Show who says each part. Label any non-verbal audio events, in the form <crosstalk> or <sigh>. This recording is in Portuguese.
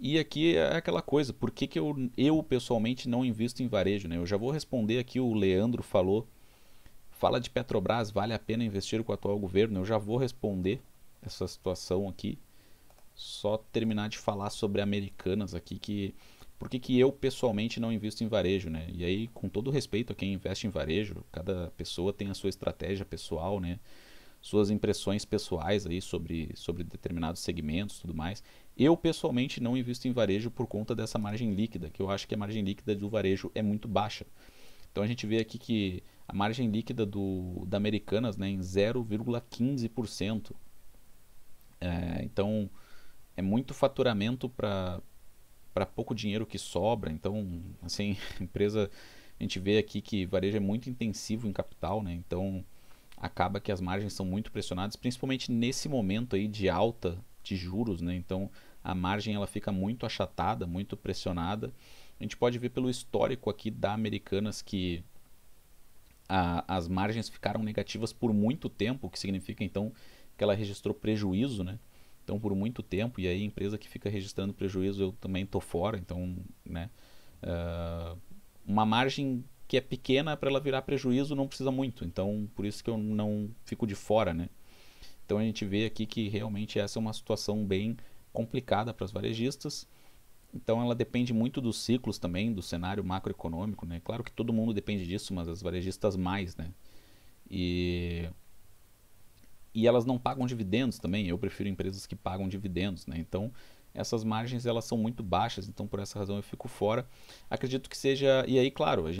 Speaker 1: E aqui é aquela coisa, por que, que eu, eu pessoalmente não invisto em varejo? Né? Eu já vou responder aqui, o Leandro falou, fala de Petrobras, vale a pena investir com o atual governo? Eu já vou responder essa situação aqui. Só terminar de falar sobre Americanas aqui, que por que, que eu pessoalmente não invisto em varejo, né? E aí, com todo respeito a quem investe em varejo, cada pessoa tem a sua estratégia pessoal, né? Suas impressões pessoais aí sobre, sobre determinados segmentos tudo mais. Eu pessoalmente não invisto em varejo por conta dessa margem líquida, que eu acho que a margem líquida do varejo é muito baixa. Então a gente vê aqui que a margem líquida do, da Americanas né, em 0,15%. É, então é muito faturamento para para pouco dinheiro que sobra. Então, assim, a <laughs> empresa, a gente vê aqui que varejo é muito intensivo em capital, né? Então, acaba que as margens são muito pressionadas, principalmente nesse momento aí de alta de juros, né? Então, a margem ela fica muito achatada, muito pressionada. A gente pode ver pelo histórico aqui da Americanas que a, as margens ficaram negativas por muito tempo, o que significa então que ela registrou prejuízo, né? Então, por muito tempo, e aí empresa que fica registrando prejuízo, eu também estou fora. Então, né, uh, uma margem que é pequena para ela virar prejuízo não precisa muito. Então, por isso que eu não fico de fora, né? Então, a gente vê aqui que realmente essa é uma situação bem complicada para os varejistas. Então, ela depende muito dos ciclos também, do cenário macroeconômico, né? Claro que todo mundo depende disso, mas as varejistas mais, né? E e elas não pagam dividendos também. Eu prefiro empresas que pagam dividendos, né? Então essas margens elas são muito baixas, então por essa razão eu fico fora. Acredito que seja e aí claro